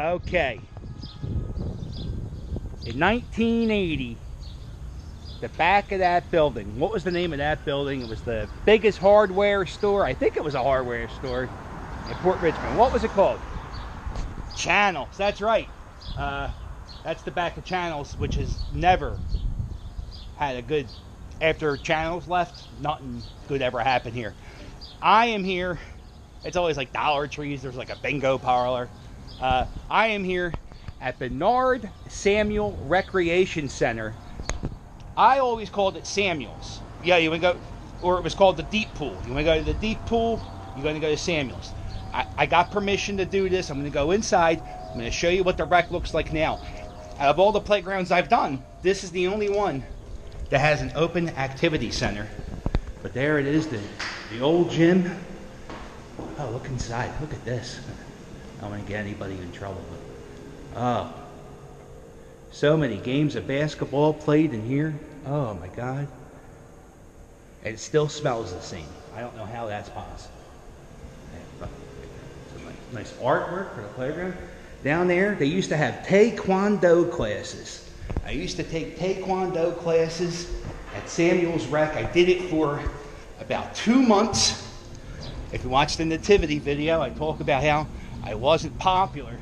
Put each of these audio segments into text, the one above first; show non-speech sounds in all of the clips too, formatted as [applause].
Okay. In 1980, the back of that building, what was the name of that building? It was the biggest hardware store. I think it was a hardware store in Port Richmond. What was it called? Channels. That's right. Uh, that's the back of Channels, which has never had a good. After Channels left, nothing good ever happened here. I am here. It's always like Dollar Trees. There's like a bingo parlor. Uh, I am here at Bernard Samuel Recreation Center. I always called it Samuels. Yeah, you to go, or it was called the Deep Pool. You want to go to the Deep Pool, you're going to go to Samuels. I, I got permission to do this. I'm going to go inside. I'm going to show you what the rec looks like now. Out of all the playgrounds I've done, this is the only one that has an open activity center. But there it is, the, the old gym. Oh, look inside. Look at this. I don't want to get anybody in trouble. But, oh, so many games of basketball played in here. Oh my God. And it still smells the same. I don't know how that's possible. Nice artwork for the playground. Down there, they used to have Taekwondo classes. I used to take Taekwondo classes at Samuel's Rec. I did it for about two months. If you watch the Nativity video, I talk about how I wasn't popular.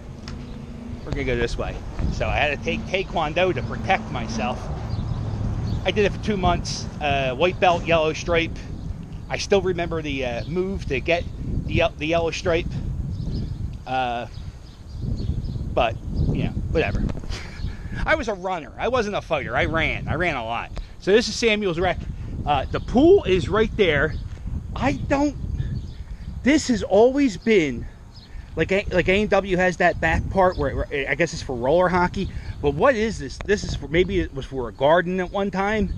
We're gonna go this way. So I had to take Taekwondo to protect myself. I did it for two months. Uh, white belt, yellow stripe. I still remember the uh, move to get the, the yellow stripe. Uh, but, you know, whatever. [laughs] I was a runner. I wasn't a fighter. I ran. I ran a lot. So this is Samuel's Rec. Uh, the pool is right there. I don't. This has always been like like A&W has that back part where I guess it's for roller hockey. But what is this? This is for maybe it was for a garden at one time.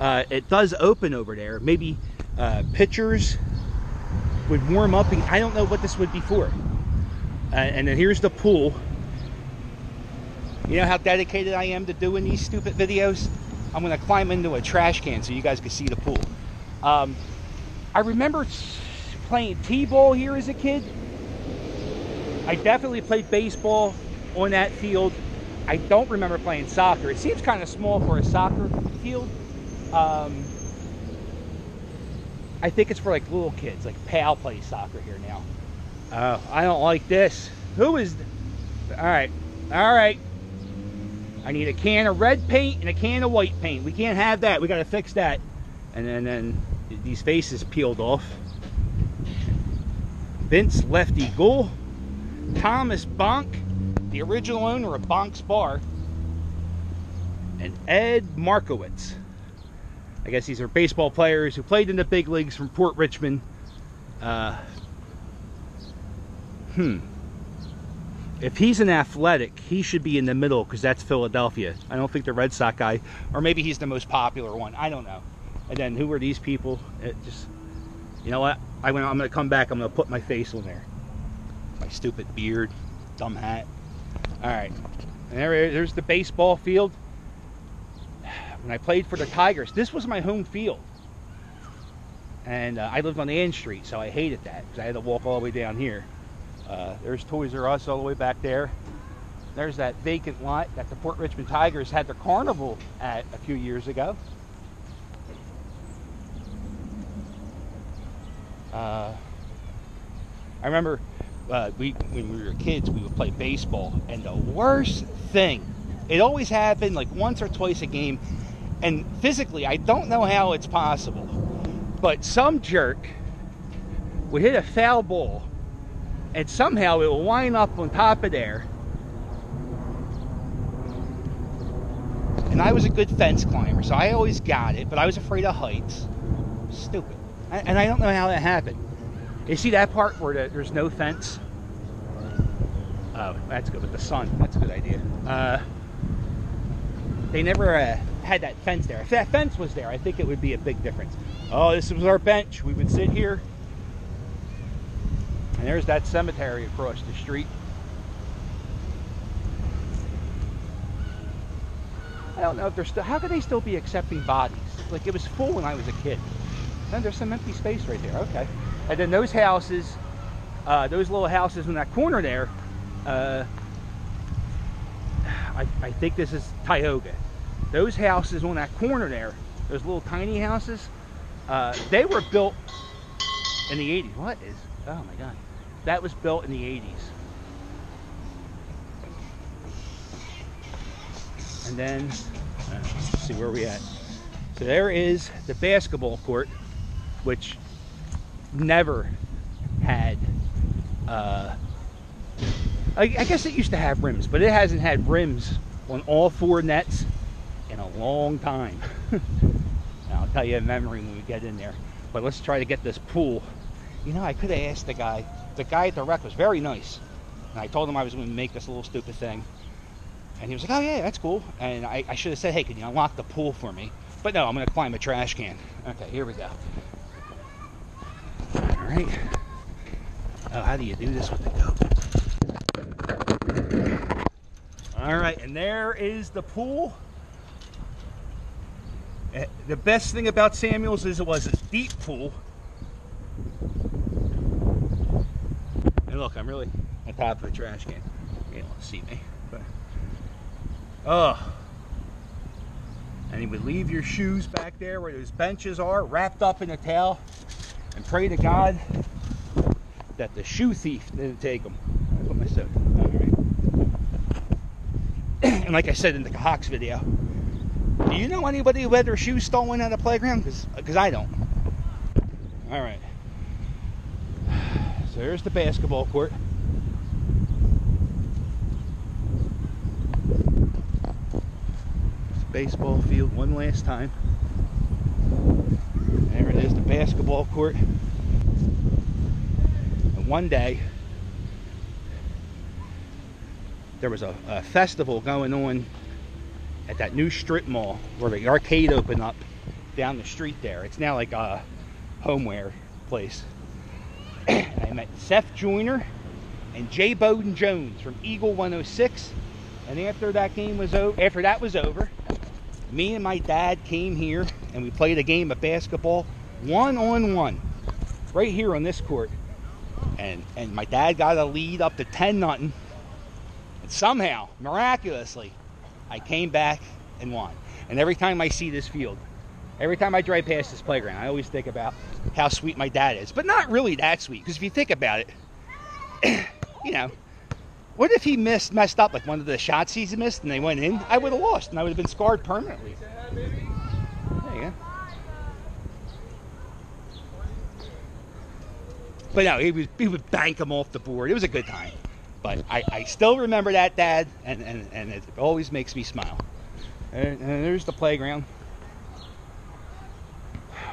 Uh, it does open over there. Maybe uh, pitchers would warm up. And I don't know what this would be for. Uh, and then here's the pool. You know how dedicated I am to doing these stupid videos? I'm to climb into a trash can so you guys can see the pool. Um, I remember playing t-ball here as a kid. I definitely played baseball on that field. I don't remember playing soccer. It seems kind of small for a soccer field. Um, I think it's for like little kids. Like Pal plays soccer here now. Uh, I don't like this. Who is? All right, all right. I need a can of red paint and a can of white paint. We can't have that. We got to fix that. And then, then these faces peeled off. Vince Lefty Gould. Thomas Bonk, the original owner of Bonk's Bar. And Ed Markowitz. I guess these are baseball players who played in the big leagues from Port Richmond. Uh, hmm if he's an athletic, he should be in the middle because that's Philadelphia. I don't think the Red Sox guy, or maybe he's the most popular one. I don't know. And then who are these people? It just, you know what? I went, I'm going to come back. I'm going to put my face on there. My stupid beard, dumb hat. All right. And there, there's the baseball field. [sighs] When I played for the Tigers, this was my home field. And uh, I lived on Ann Street, so I hated that because I had to walk all the way down here. Uh, there's Toys R Us all the way back there. There's that vacant lot that the Port Richmond Tigers had their carnival at a few years ago. Uh, I remember uh, we when we were kids, we would play baseball, and the worst thing, it always happened like once or twice a game, and physically, I don't know how it's possible, but some jerk would hit a foul ball and somehow it will wind up on top of there. And I was a good fence climber, so I always got it, but I was afraid of heights. Stupid. And I don't know how that happened. You see that part where there's no fence? Oh, that's good with the sun. That's a good idea. Uh, they never uh, had that fence there. If that fence was there, I think it would be a big difference. Oh, this was our bench. We would sit here and there's that cemetery across the street. I don't know if they're still, how could they still be accepting bodies? Like it was full when I was a kid. And there's some empty space right there, okay. And then those houses, uh, those little houses in that corner there, uh, I, I think this is Tioga. Those houses on that corner there, those little tiny houses, uh, they were built in the 80s. What is, oh my God. That was built in the 80s. And then, uh, see where we at. So there is the basketball court, which never had, uh, I, I guess it used to have rims, but it hasn't had rims on all four nets in a long time. [laughs] I'll tell you a memory when we get in there. But let's try to get this pool. You know, I could have asked the guy. The guy at the rec was very nice. And I told him I was going to make this little stupid thing. And he was like, oh, yeah, that's cool. And I, I should have said, hey, can you unlock the pool for me? But no, I'm going to climb a trash can. Okay, here we go. Right. Oh, how do you do this with the goat? All right, and there is the pool. Eh, the best thing about Samuels is it was a deep pool. And look, I'm really on top of a trash can. You don't see me, but oh. And you would leave your shoes back there where those benches are, wrapped up in a towel, and pray to God that the shoe thief didn't take them. All right. and like I said in the Hawks video, do you know anybody who had their shoes stolen at a playground? Because I don't. All right. So there's the basketball court. baseball field one last time. Is, the basketball court. And one day, there was a, a festival going on at that new strip mall where the arcade opened up down the street there. It's now like a homeware place. [clears throat] I met Seth Joyner and Jay Bowden Jones from Eagle 106. And after that game was over, after that was over, me and my dad came here and we played a game of basketball one on one right here on this court. And and my dad got a lead up to 10 nothing. And somehow, miraculously, I came back and won. And every time I see this field, every time I drive past this playground, I always think about how sweet my dad is. But not really that sweet, because if you think about it, [clears throat] you know, what if he missed, messed up like one of the shots he's missed and they went in? I would have lost and I would have been scarred permanently. There you go. But no, he, was, he would bank him off the board. It was a good time. But I, I still remember that, Dad, and, and, and it always makes me smile. And, and there's the playground.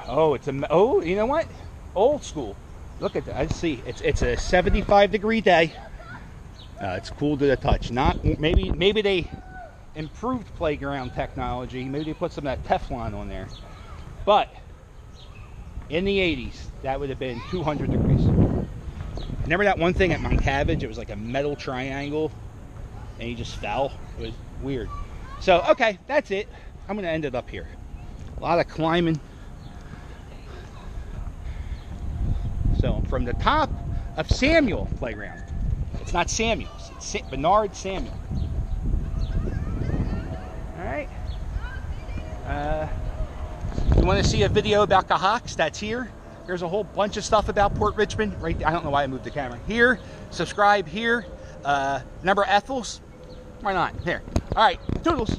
Oh, it's a oh, you know what? Old school. Look at that. I see. It's it's a 75 degree day. Uh, it's cool to the touch. Not maybe maybe they improved playground technology. Maybe they put some of that Teflon on there. But in the 80s, that would have been 200 degrees. Remember that one thing at Mount Cabbage? It was like a metal triangle, and he just fell. It was weird. So okay, that's it. I'm gonna end it up here. A lot of climbing. So from the top of Samuel Playground. It's not Samuel's. It's Bernard Samuel. All right. Uh, you to see a video about Cohox? That's here. There's a whole bunch of stuff about Port Richmond. Right. I don't know why I moved the camera. Here. Subscribe here. Uh, number Ethels. Why not? Here. All right. Toodles.